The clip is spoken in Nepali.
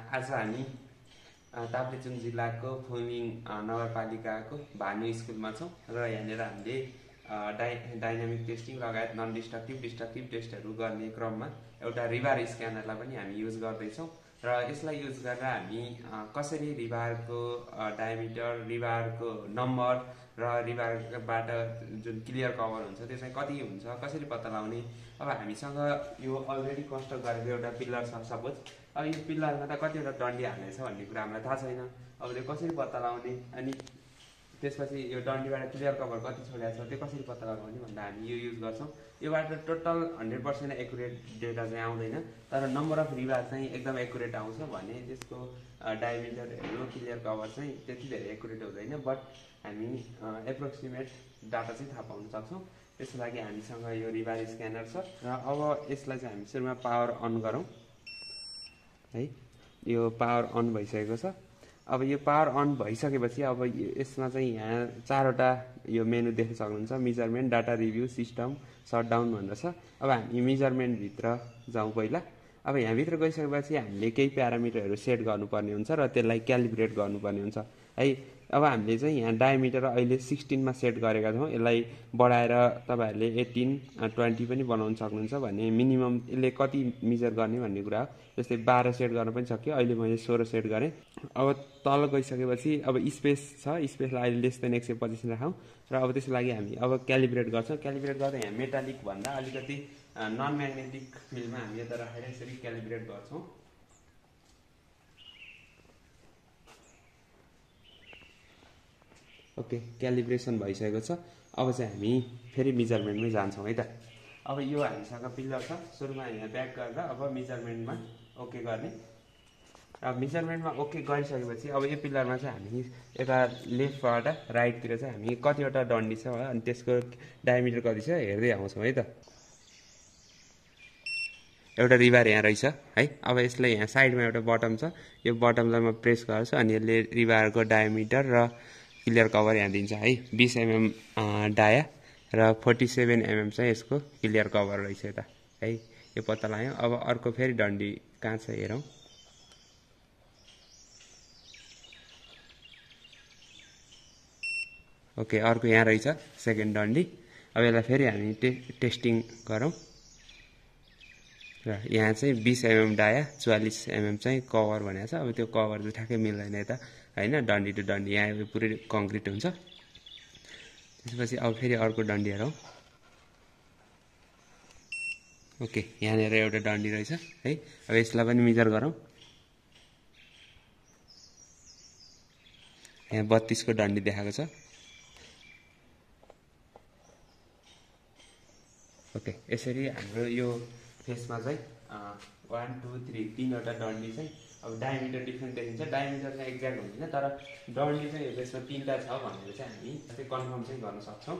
आज हामी अ, ताप्लेजुङ जिल्लाको फुमिङ नगरपालिकाको भानु स्कुलमा छौँ र यहाँनिर हामीले डाइ डाइनामिक टेस्टिङ लगायत नन डिस्ट्रक्टिभ डिस्ट्रक्टिभ टेस्टहरू गर्ने क्रममा एउटा रिभार स्क्यानरलाई पनि हामी युज गर्दैछौँ। र यसलाई युज गरेर हामी कसरी रिभारको डायमिटर रिभारको नम्बर र रिभारबाट जुन क्लियर कभर हुन्छ त्यो चाहिँ कति हुन्छ कसरी पत्ता लगाउने अब हामीसँग यो अलरेडी कन्स्ट्रक्ट गरेको एउटा पिल्लर छ सपोज अब यो पिल्लरमा त कतिवटा डन्डी हाल्नेछ भन्ने कुरा हामीलाई थाहा छैन। अब त्यो कसरी पत्ता लगाउने अनि त्यसपछि यो डन्डीबाट क्लियर कभर कति छोडेको छ त्यो कसरी पत्ता लगाउने भन्दा हामी यो युज गर्छौँ। योबाट total hundred percent accurate data चाहिँ आउँदैन तर नम्बर अफ रिभार चाहिँ एकदम एकुरेट आउँछ भने त्यसको डायमिटरहरू क्लियर कभर चाहिँ त्यति धेरै एकुरेट हुँदैन बट हामी एप्रोक्सिमेट डाटा चाहिँ थाहा पाउन सक्छौँ। त्यसको लागि हामीसँग यो रिभार स्क्यानर छ र अब यसलाई चाहिँ हामी सुरुमा पावर अन गरौँ। है यो पावर अन भइसकेको छ। अब यो पावर अन भइसकेपछि अब यसमा चाहिँ यहाँ चारवटा यो मेनु देख्न सक्नुहुन्छ। Measurement data review system shutdown भनेर छ। अब हामी मेजरमेन्टभित्र जाउँ पहिला। अब यहाँभित्र गइसकेपछि हामीले केही प्यारामिटरहरू सेट गर्नुपर्ने हुन्छ र त्यसलाई क्यालिब्रेट गर्नुपर्ने हुन्छ। है अब हामीले चाहिँ यहाँ डायमिटर अहिले सिक्सटिनमा सेट गरेका छौँ। यसलाई बढाएर तपाईँहरूले एट्टिन ट्वेन्टी पनि बनाउन सक्नुहुन्छ भने मिनिमम यसले कति मिजर गर्ने भन्ने कुरा हो। जस्तै बाह्र सेट गर्न पनि सक्यो। अहिले मैले सोह्र सेट गरेँ। अब तल गइसकेपछि अब स्पेस छ। स्पेसलाई अहिले लेस देन एक सय पच्चिस राखौँ। र अब त्यसको लागि हामी अब क्यालिब्रेट गर्छौँ। क्यालिब्रेट गर्दा यहाँ मेटालिक भन्दा अलिकति नन म्याग्नेटिक फिल्डमा हामी यता राखेर यसरी क्यालिब्रेट गर्छौँ। ओके क्यालिब्रेसन भइसकेको छ। अब चाहिँ हामी फेरि मेजरमेन्टमै जान्छौँ है त। अब यो हामीसँग पिल्लर छ। सुरुमा यहाँ ब्याक गरेर अब मेजरमेन्टमा ओके गर्ने। अब मेजरमेन्टमा ओके गरिसकेपछि अब यो पिल्लरमा चाहिँ हामी यता लेफ्टबाट राइटतिर चाहिँ हामी कतिवटा डन्डी छ अनि त्यसको डायमिटर कति छ हेर्दै आउँछौँ है त। एउटा रिभार यहाँ रहेछ है। अब यसलाई यहाँ साइडमा एउटा बटम छ। यो बटमलाई म प्रेस गर्छु अनि यसले रिभारको डायमिटर र क्लियर कभर यहाँ दिन्छ है। बिस एमएम डाया र फोर्टी सेभेन एमएम चाहिँ यसको क्लियर कभर रहेछ यता है। यो पत्ता लगायो अब अर्को फेरि डन्डी कहाँ छ हेरौँ। ओके अर्को यहाँ रहेछ सेकेन्ड डन्डी। अब यसलाई फेरि हामी टे टेस्टिङ गरौँ। र यहाँ चाहिँ बिस एमएम डाया चुवालिस एमएम चाहिँ कभर भनेको छ। अब त्यो कभर चाहिँ ठ्याक्कै मिल्दैन यता। होइन डन्डी टु डन्डी यहाँ पुरै कङ्क्रिट हुन्छ। त्यसपछि अब फेरि अर्को डन्डी हेरौँ। ओके यहाँनिर एउटा डन्डी रहेछ है। अब यसलाई पनि मिजर गरौँ। यहाँ बत्तिसको डन्डी देखाएको छ। ओके यसरी हाम्रो यो फेसमा चाहिँ वान टू थ्री तिनवटा डन्डी चाहिँ अब डायमिटर डिफ्रेन्ट देखिन्छ। डायमिटर चाहिँ एक्ज्याक्ट हुँदैन तर डन्डी चाहिँ यो फेसमा तिनवटा छ भनेर चाहिँ हामी कन्फर्म चाहिँ गर्न सक्छौँ।